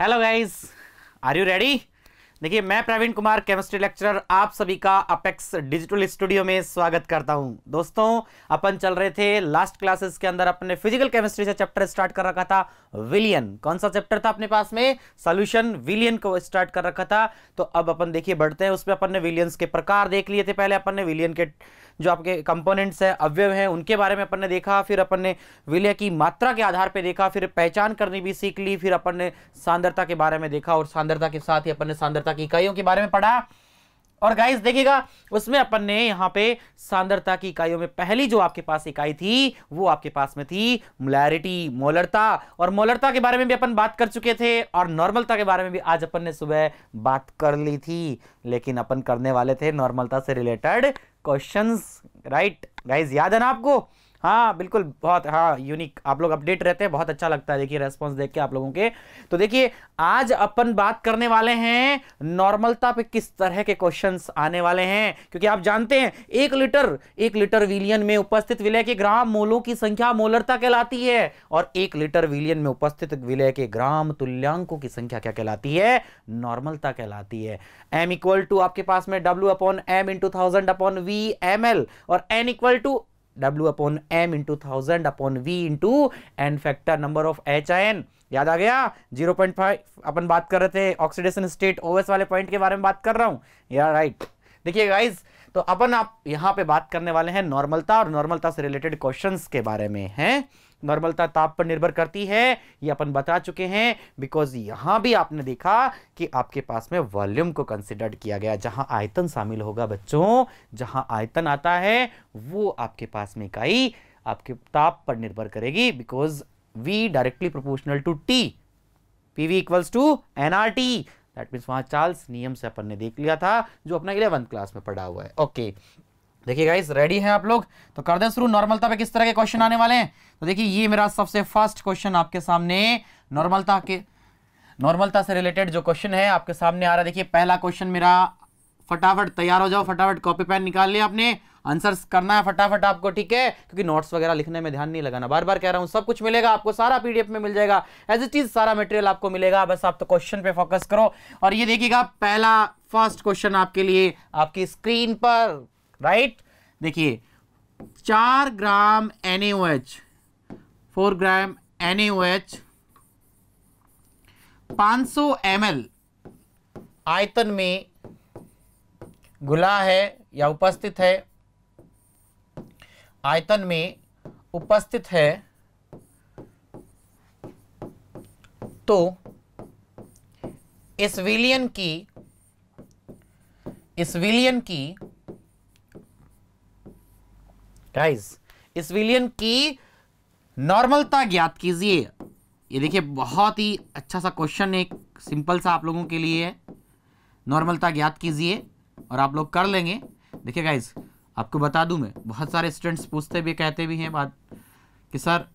Hello guys are you ready देखिए, मैं Praveen Kumar chemistry lecturer आप सभी का अपेक्स डिजिटल स्टूडियो में स्वागत करता हूँ। दोस्तों, अपन चल रहे थे लास्ट क्लासेस के अंदर अपने फ़िज़िकल केमिस्ट्री से चैप्टर स्टार्ट कर रखा था विलियन कौन सा चैप्टर था अपने पास में? सॉल्यूशन विलियन को स्टार्ट कर रखा था। तो अब अपन देखिए, बढ़ते हैं। उसमें अपन ने विलियंस के प्रकार देख लिए थे पहले। अपन ने विलियन के जो आपके कंपोनेंट्स हैं, अवयव हैं, उनके बारे में अपन ने देखा। फिर अपन ने विलय की मात्रा के आधार पर देखा। फिर पहचान करनी भी सीख ली। फिर अपन ने सांद्रता के बारे में देखा और सांद्रता के साथ ही अपन ने सांद्रता की इकाइयों के बारे में पढ़ा। और गाइस देखिएगा, उसमें अपन ने यहाँ पे सांद्रता की इकाइयों में पहली जो आपके पास इकाई थी, वो आपके पास में थी मोलैरिटी मोलरता। और मोलरता के बारे में भी अपन बात कर चुके थे, और नॉर्मलता के बारे में भी आज अपन ने सुबह बात कर ली थी। लेकिन अपन करने वाले थे नॉर्मलता से रिलेटेड क्वेश्चंस राइट गाइज़ याद है ना आपको? हाँ बिल्कुल, बहुत हाँ यूनिक आप लोग अपडेट रहते हैं, बहुत अच्छा लगता है। देखिए रेस्पॉन्स देख के आप लोगों के। तो देखिए, आज अपन बात करने वाले हैं नॉर्मलता पे किस तरह के क्वेश्चंस आने वाले हैं। क्योंकि आप जानते हैं, एक लीटर एक लीटर विलियन में उपस्थित विलय के ग्राम मोलों की संख्या मोलरता कहलाती है। और एक लीटर विलियन में उपस्थित विलय के ग्राम तुल्यांकों की संख्या क्या कहलाती है? नॉर्मलता कहलाती है। एम इक्वल टू आपके पास में W upon M into thousand upon V M L और N equal to W upon M into thousand upon V into N factor number of H I N याद आ गया? 0.5 अपन बात कर रहे थे ऑक्सीडेशन स्टेट ओएस वाले पॉइंट के बारे में बात कर रहा हूँ। या राइट देखिए गाइज़ तो अपन आप यहाँ पे बात करने वाले हैं नॉर्मलता और नॉर्मलता से रिलेटेड क्वेश्चंस के बारे में, हैं? नॉर्मलता ताप पर निर्भर करती है ये अपन बता चुके हैं बिकॉज़ यहाँ भी आपने देखा कि आपके पास में वॉल्यूम को कंसिडर किया गया जहाँ आयतन शामिल होगा बच्चों जहाँ आयतन आता है वो आपके पास में इकाई आपके ताप पर निर्भर करेगी because V directly proportional to T PV equals to NRT that means वहाँ चार्ल्स नियम से अपन ने देख लिया था जो अपना इलेवंथ क्लास में पढ़ा हुआ है ओके okay. देखिए गाइस रेडी हैं आप लोग? तो कर दें शुरू। नॉर्मलता पे किस तरह के क्वेश्चन आने वाले हैं? तो देखिए, ये मेरा सबसे फ़र्स्ट क्वेश्चन आपके सामने नॉर्मलता के नॉर्मलता से रिलेटेड जो क्वेश्चन है, आपके सामने आ रहा है। देखिए, पहला क्वेश्चन मेरा, फटाफट तैयार हो जाओ, फटाफट कॉपी पेन निकाल लिया आपने। आंसर करना है फटाफट आपको, ठीक है? क्योंकि नोट्स वगैरह लिखने में ध्यान नहीं लगाना। बार बार कह रहा हूँ, सब कुछ मिलेगा, आपको सारा पीडीएफ में मिल जाएगा। एज इट इज़ सारा मटेरियल आपको मिलेगा। बस आप तो क्वेश्चन पे फोकस करो। और ये देखिएगा, पहला फ़र्स्ट क्वेश्चन आपके लिए, आपकी स्क्रीन पर। राइट? देखिए, चार gram N H four gram N H पाँच सौ एम आयतन में घुला है या उपस्थित है। आयतन में उपस्थित है तो इस विलियन की इस विलियन की गाइस इस विलियन की नॉर्मलता ज्ञात कीजिए। ये देखिए, बहुत ही अच्छा सा क्वेश्चन एक सिंपल सा आप लोगों के लिए है। नॉर्मलता ज्ञात कीजिए और आप लोग कर लेंगे। देखिए गाइज़ आपको बता दूँ मैं, बहुत सारे स्टूडेंट्स पूछते भी, कहते भी हैं बात कि, सर,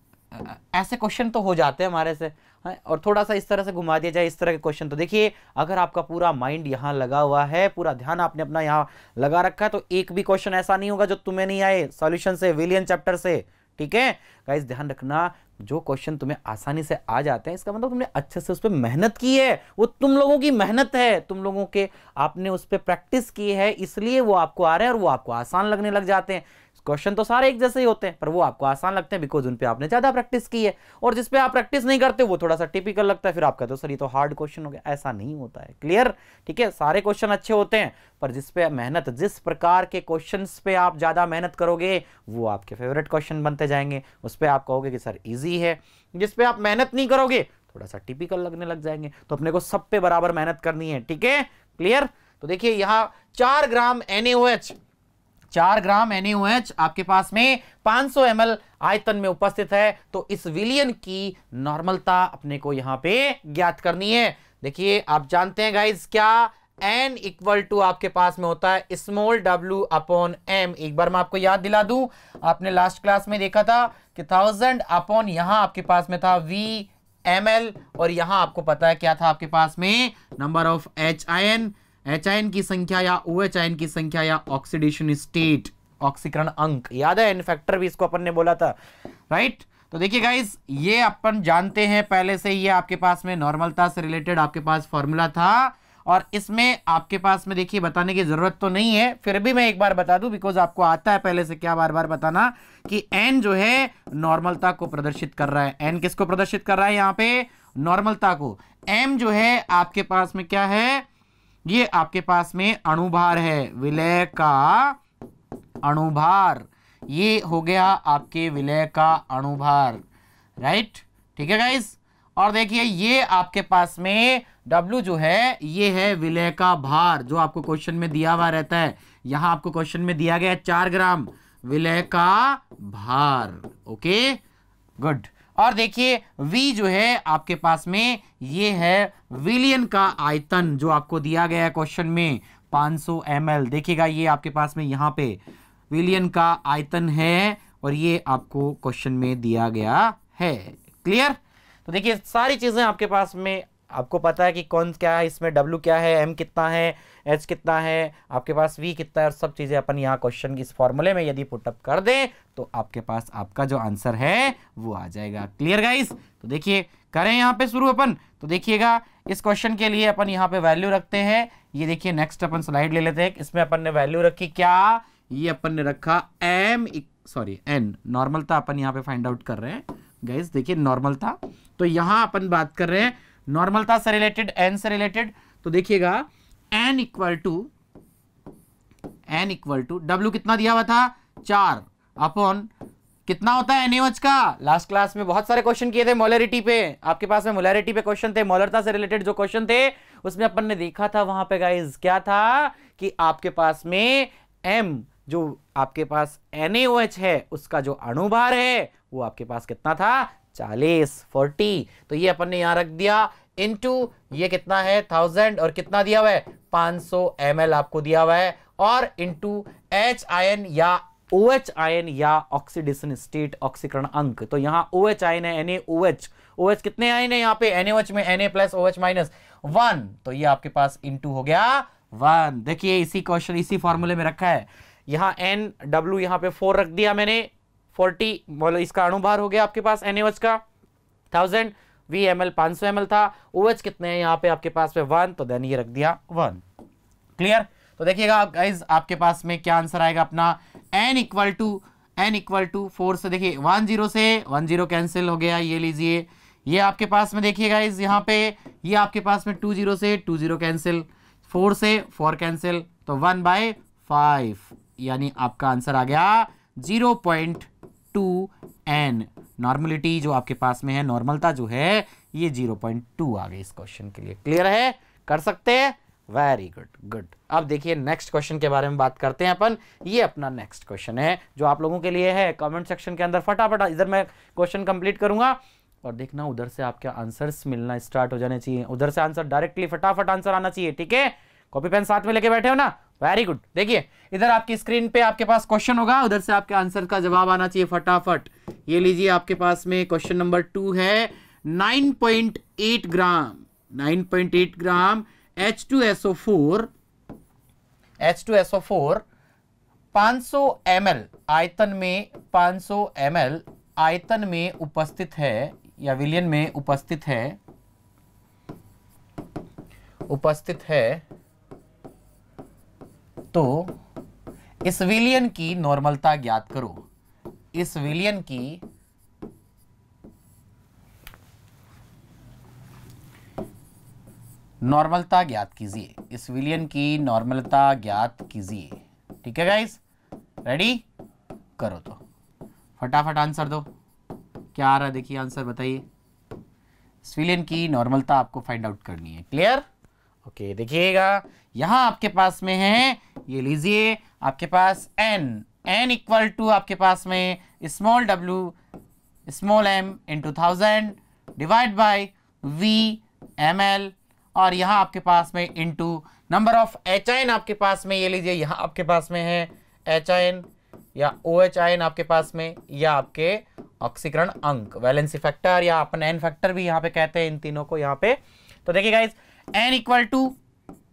ऐसे क्वेश्चन तो हो जाते हैं हमारे से। और थोड़ा सा इस तरह से घुमा दिया जाए, इस तरह के क्वेश्चन तो देखिए, अगर आपका पूरा माइंड यहाँ लगा हुआ है, पूरा ध्यान आपने अपना यहाँ लगा रखा है तो एक भी क्वेश्चन ऐसा नहीं होगा जो तुम्हें नहीं आए। सॉल्यूशन से विलियन चैप्टर से, ठीक है? गाइस ध्यान रखना, जो क्वेश्चन तुम्हें आसानी से आ जाते हैं, इसका मतलब तुमने अच्छे से उस पर मेहनत की है। वो तुम लोगों की मेहनत है, तुम लोगों के, आपने उस पर प्रैक्टिस की है, इसलिए वो आपको आ रहे हैं और वो आपको आसान लगने लग जाते हैं। क्वेश्चन तो सारे एक जैसे ही होते हैं, पर वो आपको आसान लगते हैं बिकॉज़ उन पे आपने ज़्यादा प्रैक्टिस की है। और जिस पे आप प्रैक्टिस नहीं करते, वो थोड़ा सा टिपिकल लगता है, फिर आपका तो सर, ये तो हार्ड क्वेश्चन हो गया। ऐसा नहीं होता है। क्लियर ठीक है? सारे क्वेश्चन अच्छे होते हैं, पर जिस पे मेहनत, जिस प्रकार के क्वेश्चन पे आप ज़्यादा मेहनत करोगे, वो आपके फेवरेट क्वेश्चन बनते जाएँगे। उस पर आप कहोगे कि, सर ईजी है। जिसपे आप मेहनत नहीं करोगे, थोड़ा सा टिपिकल लगने लग जाएँगे। तो अपने को सब पे बराबर मेहनत करनी है। ठीक है? क्लियर तो देखिए, यहाँ चार ग्राम एनएच चार ग्राम एनएच आपके पास में 500 सौ आयतन में उपस्थित है। तो इस विलियन की नॉर्मलता अपने को यहाँ पे ज्ञात करनी है। देखिए, आप जानते हैं गाइज़ क्या एन इक्वल टू आपके पास में होता है? स्मॉल डब्ल्यू अपॉन एम एक बार मैं आपको याद दिला दूँ, आपने लास्ट क्लास में देखा था कि थाउज़ेंड अपॉन यहाँ आपके पास में था वी एम एल और यहाँ आपको पता है क्या था आपके पास में? Number of H I N H की संख्या या ओ एच की संख्या या ऑक्सीडेशन स्टेट ऑक्सीकरण अंक, याद है? इनफैक्टर भी इसको अपन ने बोला था राइट तो देखिए गाइस ये अपन जानते हैं, पहले से ये आपके पास में नॉर्मलता से रिलेटेड आपके पास फॉर्मूला था, और इसमें आपके पास में देखिए बताने की ज़रूरत तो नहीं है, फिर भी मैं एक बार बता दूँ बिकॉज़ आपको आता है पहले से, क्या बार बार बताना कि एन जो है नॉर्मलता को प्रदर्शित कर रहा है। एन किसको प्रदर्शित कर रहा है यहाँ पे? नॉर्मलता को। एम जो है आपके पास में क्या है? ये आपके पास में अणुभार है। विलय का अणुभार। ये हो गया आपके विलय का अणुभार। राइट ठीक है गाइस और देखिए, ये आपके पास में W जो है, ये है विलय का भार, जो आपको क्वेश्चन में दिया हुआ रहता है। यहाँ आपको क्वेश्चन में दिया गया है चार ग्राम। विलय का भार। ओके गुड और देखिए, V जो है आपके पास में, ये है विलियन का आयतन जो आपको दिया गया है क्वेश्चन में 500 सौ एम देखिएगा, ये आपके पास में यहाँ पे विलियन का आयतन है और ये आपको क्वेश्चन में दिया गया है। क्लियर तो देखिए, सारी चीज़ें आपके पास में, आपको पता है कि कौन क्या है, इसमें डब्ल्यू क्या है एम कितना है एच कितना है, आपके पास वी कितना है और सब चीज़ें अपन यहाँ क्वेश्चन इस फॉर्मूले में यदि पुटअप कर दें तो आपके पास आपका जो आंसर है, वो आ जाएगा। क्लियर गाइस तो देखिए, करें यहाँ पे शुरू अपन। तो देखिएगा, इस क्वेश्चन के लिए अपन यहाँ पे वैल्यू रखते हैं। ये देखिए नेक्स्ट अपन स्लाइड ले लेते हैं। इसमें अपन ने वैल्यू रखी क्या? ये अपन ने रखा एम सॉरी एन नॉर्मल था, अपन यहाँ पे फाइंड आउट कर रहे हैं। गाइस देखिए नॉर्मल था। तो यहाँ अपन बात कर रहे हैं। नॉर्मलता से रिलेटेड एन से रिलेटेड तो देखिएगा N equal to N equal to W कितना दिया हुआ था? चार। अपॉन, कितना होता है एनएच का? लास्ट क्लास में बहुत सारे क्वेश्चन किए थे मोलरिटी पे। आपके पास में मोलरिटी पे क्वेश्चन थे मोलरता से रिलेटेड जो क्वेश्चन थे, उसमें अपन ने देखा था वहाँ पे गाइस क्या था? कि आपके पास में एम जो आपके पास NaOH है, उसका जो अणुभार है, वो आपके पास कितना था? चालीस फोर्टी तो ये अपन ने यहाँ रख दिया। इनटू ये कितना है? थाउज़ेंड और कितना दिया हुआ है? 500 सौ एमएल आपको दिया हुआ है। और इंटू एच आयन या ओ एच आयन या ऑक्सीडेशन स्टेट ऑक्सीकरण अंक। तो यहाँ ओ एच आयन है ओ एच कितने आयन है यहाँ पे? एच में A plus H minus one तो ये आपके पास इंटू हो गया। वन देखिए, इसी क्वेश्चन इसी फॉर्मूले में रखा है। यहाँ एन डब्ल्यू यहाँ पे फोर रख दिया मैंने। फोर्टी बोलो इसका अणुभार हो गया आपके पास एन का। थाउज़ेंड वी एम एल पाँच सौ एम एल था। ओ OH कितने हैं? यहाँ पे आपके पास में वन तो देन ये रख दिया वन क्लियर तो देखिएगा आप गाइज़ आपके पास में क्या आंसर आएगा अपना? N equal to N equal to four से देखिए वन ज़ीरो से वन ज़ीरो कैंसिल हो गया, ये लीजिए। ये आपके पास में देखिए गाइज़ यहाँ पे, ये आपके पास में टू ज़ीरो से टू ज़ीरो कैंसिल फोर से फोर कैंसिल तो वन बाय फाइव यानी आपका आंसर आ गया zero point two N normality जो आपके पास में है नॉर्मलता जो है, ये ज़ीरो पॉइंट टू आ गई इस क्वेश्चन के लिए. क्लियर है? कर सकते हैं? वेरी गुड गुड अब देखिए नेक्स्ट क्वेश्चन के बारे में बात करते हैं अपन. ये अपना नेक्स्ट क्वेश्चन है, जो आप लोगों के लिए है. कमेंट सेक्शन के अंदर फटाफट इधर मैं क्वेश्चन कंप्लीट करूँगा. और देखना, उधर से आपके आंसर्स मिलना स्टार्ट हो जाने चाहिए. उधर से आंसर डायरेक्टली फटाफट आंसर आना चाहिए, ठीक है? कॉपी पेन साथ में लेके बैठे हो ना? वेरी गुड देखिए, इधर आपकी स्क्रीन पे आपके पास क्वेश्चन होगा, उधर से आपके आंसर का जवाब आना चाहिए फटाफट। ये लीजिए आपके पास में क्वेश्चन नंबर टू है 9.8 ग्राम 9.8 ग्राम H2SO4 H2SO4 500 ml आयतन में 500 ml आयतन में उपस्थित है या विलियन में उपस्थित है उपस्थित है तो इस विलियन की नॉर्मलता ज्ञात करो। इस विलियन की नॉर्मलता ज्ञात कीजिए। इस विलियन की नॉर्मलता ज्ञात कीजिए। ठीक है गाइस रेडी करो तो। फटाफट आंसर दो। क्या आ रहा है? देखिए आंसर बताइए। इस विलियन की नॉर्मलता आपको फाइंड आउट करनी है। क्लियर ओके देखिएगा। यहाँ आपके पास में है, ये लीजिए, आपके पास एन एन इक्वल टू आपके पास में small W small M into thousand divide by V M L और यहाँ आपके पास में into number of H I N आपके पास में, ये लीजिए, यहाँ आपके पास में है एच आई एन या ओ एच आई एन आपके पास में या आपके ऑक्सीकरण अंक वैलेंसी फैक्टर या अपन एन फैक्टर भी यहाँ पे कहते हैं इन तीनों को यहाँ पे। तो देखिए गाइज़ एन इक्वल टू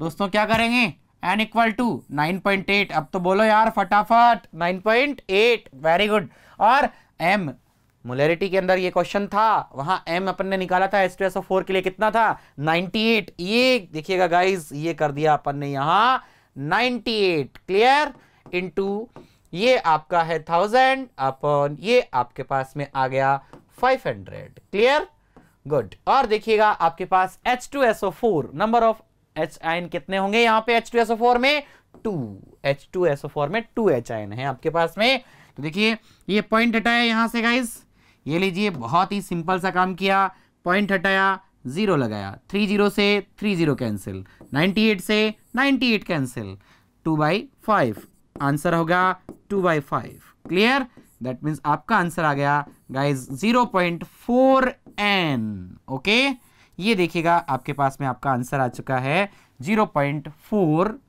दोस्तों, क्या करेंगे? N equal to nine point eight अब तो बोलो यार, फटाफट। Nine point eight very good और एम मोलरिटी के अंदर ये क्वेश्चन था। वहाँ एम अपन ने निकाला था एस टू एस फोर के लिए कितना था? 98 ये देखिएगा गाइस ये कर दिया अपन ने यहाँ। 98 क्लियर इनटू ये आपका है थाउज़ेंड अपन ये आपके पास में आ गया 500 क्लियर गुड और देखिएगा, आपके पास H2SO4 number of H ion कितने होंगे यहाँ पे? H2SO4 में टू H2SO4 में टू एच आयन है आपके पास में। तो देखिए, ये पॉइंट हटाया यहाँ से गाइस ये लीजिए, बहुत ही सिंपल सा काम किया। पॉइंट हटाया ज़ीरो लगाया। थ्री ज़ीरो से three zero cancel ninety eight से ninety eight cancel two by five answer होगा two by five clear that means आपका आंसर आ गया guys zero point four N okay ये देखिएगा, आपके पास में आपका आंसर आ चुका है zero point four.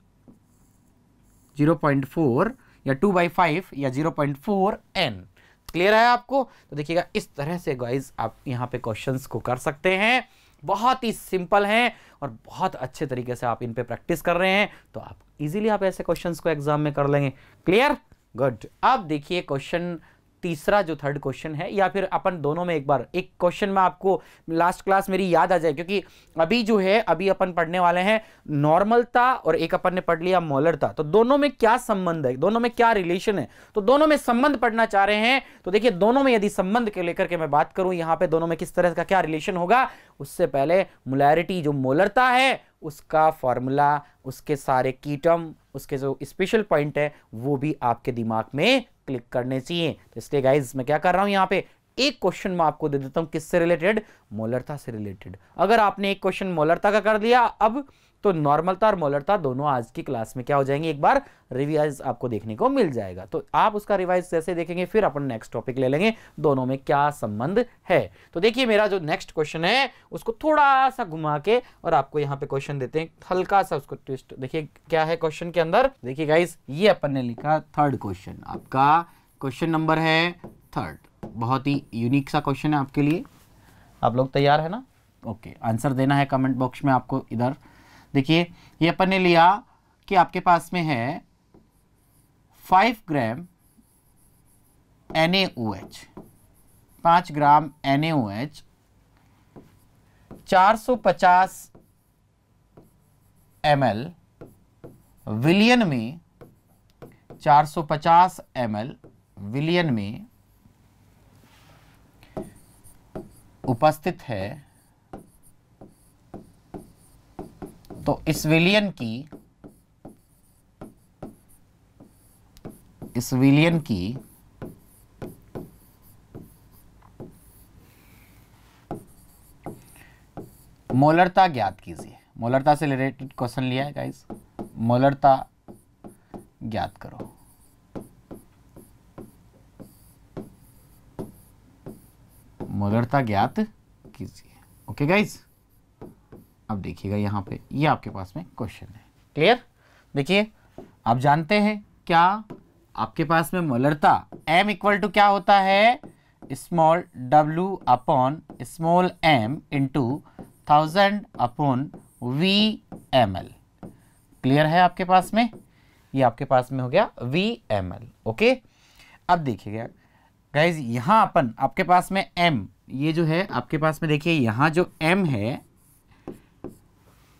Zero point four या टू बाई फाइव या zero point four N. Clear है आपको? तो देखिएगा, इस तरह से गाइज़ आप यहाँ पे क्वेश्चंस को कर सकते हैं। बहुत ही सिंपल हैं और बहुत अच्छे तरीके से आप इन पे प्रैक्टिस कर रहे हैं। तो आप इजीली आप ऐसे क्वेश्चंस को एग्ज़ाम में कर लेंगे। क्लियर गुड अब देखिए क्वेश्चन तीसरा जो थर्ड क्वेश्चन है, या फिर अपन दोनों में एक बार, एक क्वेश्चन में आपको लास्ट क्लास मेरी याद आ जाए, क्योंकि अभी जो है, अभी अपन पढ़ने वाले हैं नॉर्मलता और एक अपन ने पढ़ लिया मॉलरता। तो दोनों में क्या संबंध है? दोनों में क्या रिलेशन है? तो दोनों में संबंध पढ़ना चाह रहे हैं तो देखिए, दोनों में यदि संबंध के लेकर के मैं बात करूँ, यहाँ पे दोनों में किस तरह का क्या रिलेशन होगा, उससे पहले मोलैरिटी जो मोलरता है उसका फॉर्मूला उसके सारे कीटम उसके जो स्पेशल पॉइंट है, वो भी आपके दिमाग में क्लिक करने चाहिए। तो इसलिए गाइज़ मैं क्या कर रहा हूँ यहाँ पे? एक क्वेश्चन मैं आपको दे देता हूँ किससे रिलेटेड मोलरता से रिलेटेड अगर आपने एक क्वेश्चन मोलरता का कर दिया, अब तो नॉर्मलता और मोलरता दोनों आज की क्लास में क्या हो जाएँगे? एक बार रिवाइज आपको देखने को मिल जाएगा। तो आप उसका रिवाइज जैसे देखेंगे, फिर अपन नेक्स्ट टॉपिक ले लेंगे, दोनों में क्या संबंध है? तो देखिए, मेरा जो नेक्स्ट क्वेश्चन है, उसको थोड़ा सा घुमा के और आपको यहाँ पे क्वेश्चन देते हैं हल्का सा उसको ट्विस्ट देखिए, क्या है क्वेश्चन के अंदर? देखिए गाइस ये अपन ने लिखा थर्ड क्वेश्चन आपका क्वेश्चन नंबर है थर्ड बहुत ही यूनिक सा क्वेश्चन है आपके लिए। आप लोग तैयार है ना? ओके आंसर देना है कमेंट बॉक्स में आपको इधर। देखिए, ये अपन ने लिया कि आपके पास में है फाइव ग्राम एन एच पाँच ग्राम एन एच चार सौ पचास एम एल विलियन में चार सौ पचास एम एल विलियन में उपस्थित है तो इस विलियन की, इस विलियन की मोलरता ज्ञात कीजिए। मोलरता से रिलेटेड क्वेश्चन लिया है गाइस मोलरता ज्ञात करो। मोलरता ज्ञात कीजिए। ओके गाइस अब देखिएगा यहाँ पे, ये आपके पास में क्वेश्चन है। क्लियर देखिए, आप जानते हैं क्या आपके पास में मोलरता m इक्वल टू क्या होता है? Small w upon small m into thousand upon V M L clear है आपके पास में? ये आपके पास में हो गया वी एम एल ओके अब देखिएगा गाइज़ यहाँ अपन, आपके पास में m, ये जो है, आपके पास में देखिए, यहाँ जो m है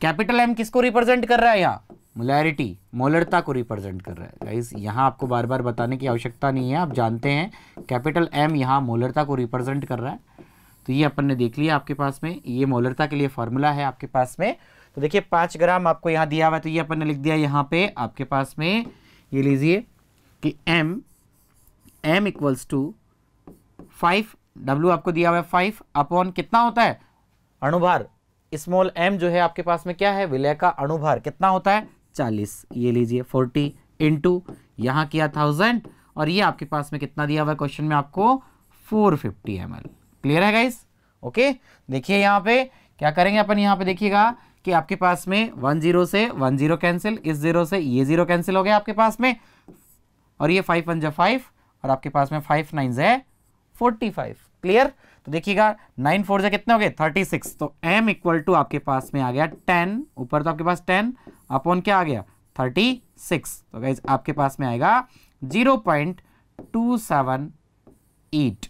कैपिटल एम किसको रिप्रेजेंट कर रहा है यहाँ? मोलैरिटी मोलरता को रिप्रेजेंट कर रहा है। गाइस यहाँ आपको बार बार बताने की आवश्यकता नहीं है, आप जानते हैं कैपिटल एम यहाँ मोलरता को रिप्रेजेंट कर रहा है। तो ये अपन ने देख लिया आपके पास में, ये मोलरता के लिए फॉर्मूला है आपके पास में। तो देखिए, पाँच ग्राम आपको यहाँ दिया हुआ है तो ये अपन ने लिख दिया यहाँ पे आपके पास में। ये लीजिए कि M M equals to five W आपको दिया हुआ है फाइव अपॉन कितना होता है? अणुभार। स्मॉल एम जो है आपके पास में क्या है? विलय का अणुभार कितना होता है? चालीस। ये लीजिए, फोर्टी इंटू यहाँ किया थाउज़ेंड और ये आपके पास में कितना दिया हुआ क्वेश्चन में आपको? फोर फिफ्टी एम क्लियर है गाइस ओके देखिए यहाँ पे क्या करेंगे अपन? यहाँ पे देखिएगा कि आपके पास में वन ज़ीरो से वन ज़ीरो कैंसिल इस ज़ीरो से ये ज़ीरो कैंसिल हो गया आपके पास में। और ये फाइव वन जो फाइव और आपके पास में फाइव नाइन जो है फोर्टी फाइव क्लियर तो देखिएगा नाइन फोर से कितने हो गए? थर्टी सिक्स तो एम इक्वल टू आपके पास में आ गया टेन ऊपर तो आपके पास टेन अपॉन क्या आ गया? थर्टी सिक्स तो गाइज़ आपके पास में आएगा zero point two seven eight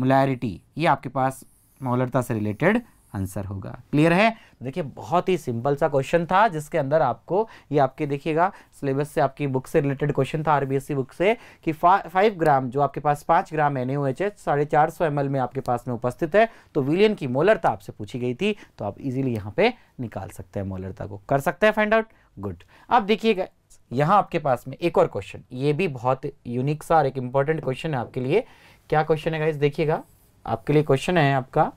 molarity ये आपके पास मोलरता से रिलेटेड आंसर होगा। क्लियर है? देखिए, बहुत ही सिंपल सा क्वेश्चन था, जिसके अंदर आपको, ये आपके देखिएगा, सिलेबस से आपकी बुक से रिलेटेड क्वेश्चन था आरबीएससी बुक से, कि फाइव ग्राम, जो आपके पास पाँच ग्राम एन एच साढ़े चार सौ एम में आपके पास में उपस्थित है तो विलियन की मोलरता आपसे पूछी गई थी तो आप इजीली यहाँ पे निकाल सकते हैं मोलरता को। कर सकते हैं फाइंड आउट गुड अब देखिएगा यहाँ आपके पास में एक और क्वेश्चन ये भी बहुत यूनिक सा और एक इंपॉर्टेंट क्वेश्चन है आपके लिए। क्या क्वेश्चन है गाइस देखिएगा, आपके लिए क्वेश्चन है आपका।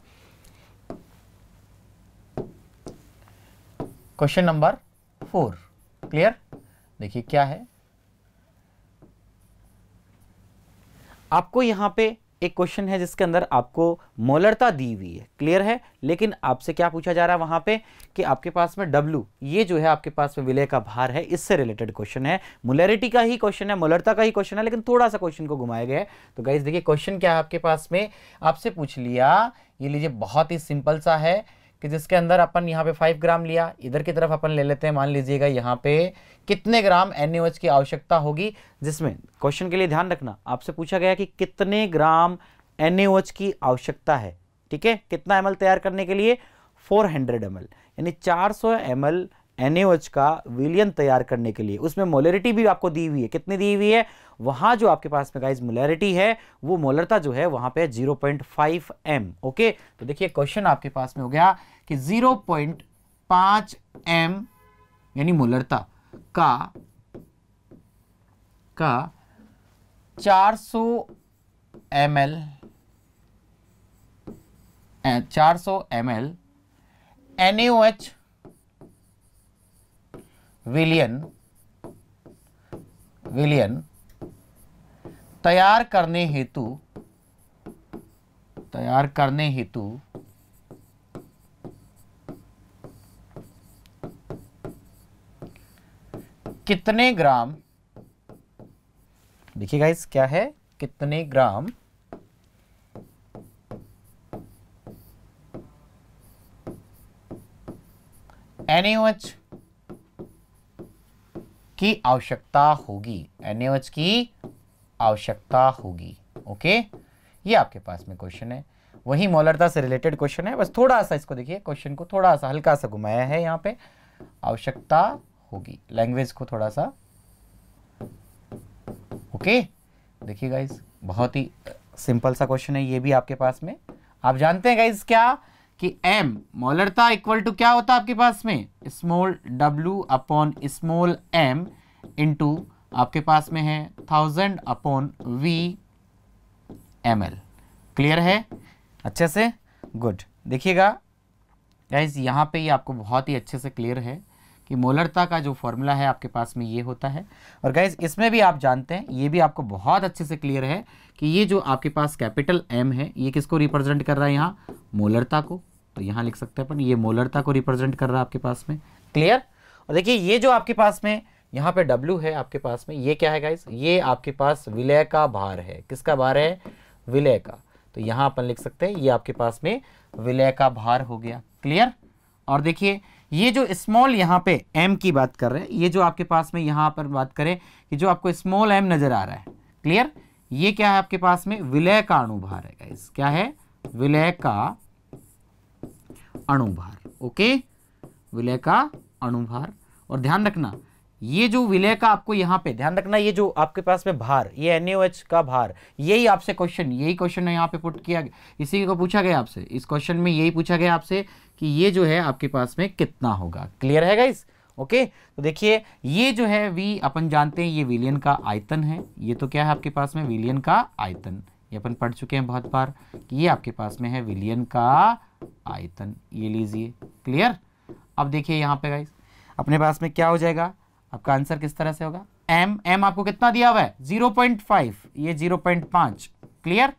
क्वेश्चन नंबर फोर क्लियर देखिए, क्या है? आपको यहाँ पे एक क्वेश्चन है जिसके अंदर आपको मोलरता दी हुई है। क्लियर है? लेकिन आपसे क्या पूछा जा रहा है वहाँ पे? कि आपके पास में डब्लू ये जो है आपके पास में विलय का भार है, इससे रिलेटेड क्वेश्चन है। मोलरिटी का ही क्वेश्चन है, मोलरता का ही क्वेश्चन है, लेकिन थोड़ा सा क्वेश्चन को घुमाया गया है। तो गाइज़ देखिए क्वेश्चन क्या है आपके पास में? आपसे पूछ लिया, ये लीजिए, बहुत ही सिंपल सा है। कि जिसके अंदर अपन यहाँ पे फाइव ग्राम लिया, इधर की तरफ़ अपन ले लेते हैं, मान लीजिएगा यहाँ पे कितने ग्राम एन की आवश्यकता होगी, जिसमें क्वेश्चन के लिए ध्यान रखना, आपसे पूछा गया कि कितने ग्राम एन की आवश्यकता है, ठीक है? कितना एम तैयार करने के लिए? 400 हंड्रेड यानी 400 सौ एनएच का विलियन तैयार करने के लिए। उसमें मोलरिटी भी आपको दी हुई है। कितनी दी हुई है? वहाँ जो आपके पास में गाइज़ मोलरिटी है, वो मोलरता जो है, वहाँ पे 0.5 एम ओके तो देखिए क्वेश्चन आपके पास में हो गया कि 0.5 एम यानी मोलरता का का 400 सौ एम एल चार सौ एम एल एनएच विलियन विलियन, तैयार करने हेतु, तैयार करने हेतु, कितने ग्राम, देखिए गाइस क्या है? कितने ग्राम एनएच की आवश्यकता होगी। एन की आवश्यकता होगी। ओके ये आपके पास में क्वेश्चन है। वही मोलरता से रिलेटेड क्वेश्चन है। बस थोड़ा सा इसको देखिए। क्वेश्चन को थोड़ा सा हल्का सा घुमाया है यहाँ पे। आवश्यकता होगी। लैंग्वेज को थोड़ा सा। ओके देखिए गाइज़ बहुत ही सिंपल सा क्वेश्चन है। ये भी आपके पास में। आप जानते हैं गाइज़ क्या? कि m मोलरता इक्वल टू क्या होता है आपके पास में? Small w upon small m into आपके पास में है thousand upon V M L clear है? अच्छे से? गुड देखिएगा गाइज़ यहाँ पे ये आपको बहुत ही अच्छे से क्लियर है। कि मोलरता का जो फॉर्मूला है आपके पास में ये होता है। और गाइज़ इसमें भी आप जानते हैं, ये भी आपको बहुत अच्छे से क्लियर है कि ये जो आपके पास कैपिटल एम है, ये किसको रिप्रेजेंट कर रहा है यहाँ? मोलरता को। तो यहाँ लिख सकते हैं अपन, ये मोलरता को रिप्रेजेंट कर रहा है आपके पास में। क्लियर और देखिए, ये जो आपके पास में, यहाँ पे W है आपके पास में, ये क्या है गाइस ये आपके पास विलय का भार है। किसका भार है? विलय का। तो यहाँ अपन लिख सकते हैं, ये आपके पास में विलय का भार हो गया। क्लियर और देखिए ये जो स्मॉल यहाँ पे एम की बात कर रहे हैं, ये जो आपके पास में यहाँ पर बात करें कि जो आपको स्मॉल एम नज़र आ रहा है क्लियर ये क्या है आपके पास में? विलय का अणुभार है गाइस क्या है? विलय का अणुभार ओके विलय का अणुभार। और ध्यान रखना ये जो विलय का आपको यहाँ पे ध्यान रखना, ये जो आपके पास में भार, ये एनएच का भार, यही आपसे क्वेश्चन यही क्वेश्चन है यहाँ पे पुट किया इसी को पूछा गया आपसे। इस क्वेश्चन में यही पूछा गया आपसे कि ये जो है आपके पास में कितना होगा। क्लियर है गाइस ओके तो देखिए, ये जो है वी अपन जानते हैं ये विलियन का आयतन है। ये तो क्या है आपके पास में? विलियन का आयतन। ये अपन पढ़ चुके हैं बहुत बार कि ये आपके पास में है विलियन का आयतन। ये लीजिए। क्लियर अब देखिए यहाँ पे गाइस अपने पास में क्या हो जाएगा? आपका आंसर किस तरह से होगा? एम एम आपको कितना दिया हुआ है? Zero point five. ये ज़ीरो पॉइंट पाँच। क्लियर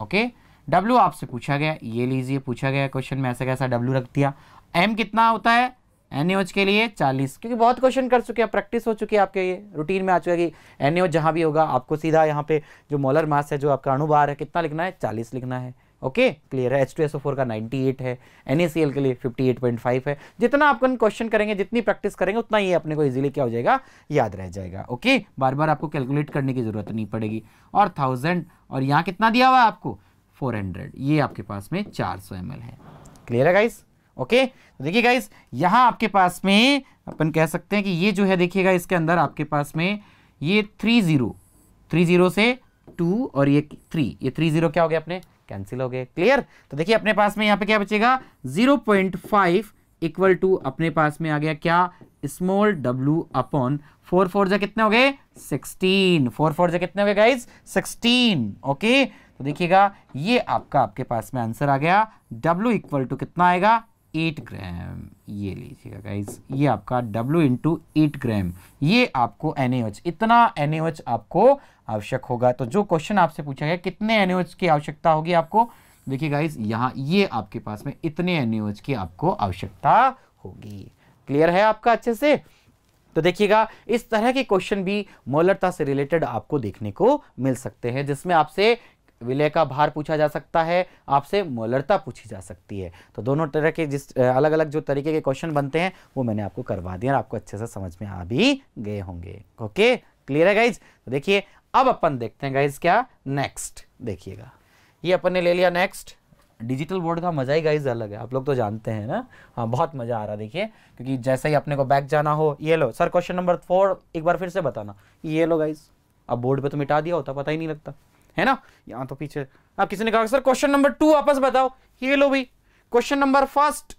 ओके डब्ल्यू आपसे पूछा गया, ये लीजिए, पूछा गया क्वेश्चन में, ऐसा कैसा डब्ल्यू रख दिया। एम कितना होता है? एनएच के लिए 40 क्योंकि बहुत क्वेश्चन कर चुके हैं प्रैक्टिस हो चुकी है आपके ये रूटीन में आ चुका है कि एन जहाँ भी होगा, आपको सीधा यहाँ पे जो मोलर मास है, जो आपका अणुबार है, कितना लिखना है? 40 लिखना है। ओके? क्लियर है? H two S O four का 98 है। एन के लिए 58.5 है। जितना आपको क्वेश्चन करेंगे, जितनी प्रैक्टिस करेंगे, उतना ही अपने को इजीली क्या हो जाएगा? याद रह जाएगा। ओके? बार बार आपको कैलकुलेट करने की ज़रूरत नहीं पड़ेगी। और थाउज़ेंड और यहाँ कितना दिया हुआ आपको? 400 ये आपके पास में 400 सौ है। क्लियर है गाइस ओके? तो देखिए गाइस यहाँ आपके पास में अपन कह सकते हैं कि ये जो है देखिएगा इसके अंदर आपके पास में ये थ्री ज़ीरो थ्री ज़ीरो से टू और ये थ्री ये थ्री ज़ीरो क्या हो गया अपने? कैंसिल हो गए। क्लियर? तो देखिए, अपने पास में यहाँ पे क्या बचेगा? Zero point five equal to अपने पास में आ गया क्या? Small W upon four four जा कितने हो गए? सिक्सटीन। फोर फोर जा कितने हो गए गाइज़ सिक्सटीन। ओके तो देखिएगा, ये आपका आपके पास में आंसर आ गया। डब्ल्यू इक्वल टू कितना आएगा? एट ग्राम, ये लीजिएगा गाइज़ ये आपका डब्ल्यू इंटू एट ग्राम, ये आपको एन इतना एन आपको आवश्यक होगा। तो जो क्वेश्चन आपसे पूछा गया, कितने एन की आवश्यकता होगी आपको? देखिए गाइज़ यहाँ ये आपके पास में इतने एन की आपको आवश्यकता होगी। क्लियर है आपका अच्छे से? तो देखिएगा, इस तरह के क्वेश्चन भी मोलरता से रिलेटेड आपको देखने को मिल सकते हैं, जिसमें आपसे विलय का भार पूछा जा सकता है, आपसे मोलरता पूछी जा सकती है। तो दोनों तरह के जिस अलग अलग जो तरीके के क्वेश्चन बनते हैं, वो मैंने आपको करवा दिया और आपको अच्छे से समझ में आ भी गए होंगे। ओके क्लियर है गाइज़ तो देखिए, अब अपन देखते हैं गाइज़ क्या? नेक्स्ट देखिएगा। ये अपन ने ले लिया नेक्स्ट डिजिटल बोर्ड का मज़ा ही गाइज़ अलग है। आप लोग तो जानते हैं ना? हाँ बहुत मज़ा आ रहा है, देखिए। क्योंकि जैसे ही अपने को बैक जाना हो, ये लो सर क्वेश्चन नंबर फोर एक बार फिर से बताना। ये लो गाइज़ अब बोर्ड पे तो मिटा दिया होता, पता ही नहीं लगता। है ना? यहाँ तो पीछे अब किसी ने कहा, सर क्वेश्चन नंबर टू वापस बताओ। ये लो भाई क्वेश्चन नंबर फ़र्स्ट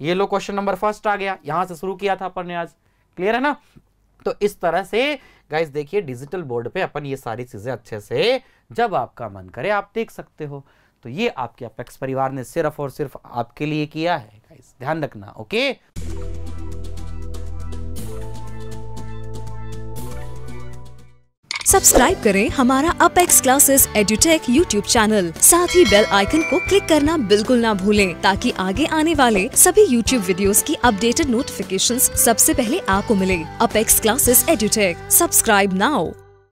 ये लो क्वेश्चन नंबर फ़र्स्ट आ गया। यहाँ से शुरू किया था अपन ने आज। क्लियर है ना? तो इस तरह से गाइस देखिए डिजिटल बोर्ड पे अपन ये सारी चीज़ें अच्छे से, जब आपका मन करे, आप देख सकते हो। तो ये आपके अपेक्स परिवार ने सिर्फ़ और सिर्फ़ आपके लिए किया है गाइस ध्यान रखना ओके सब्सक्राइब करें हमारा Apex Classes Edutech YouTube channel साथ ही बेल आइकन को क्लिक करना बिल्कुल ना भूलें, ताकि आगे आने वाले सभी यूट्यूब वीडियोस की अपडेटेड नोटिफिकेशंस सबसे पहले आपको मिले। Apex Classes Edutech subscribe now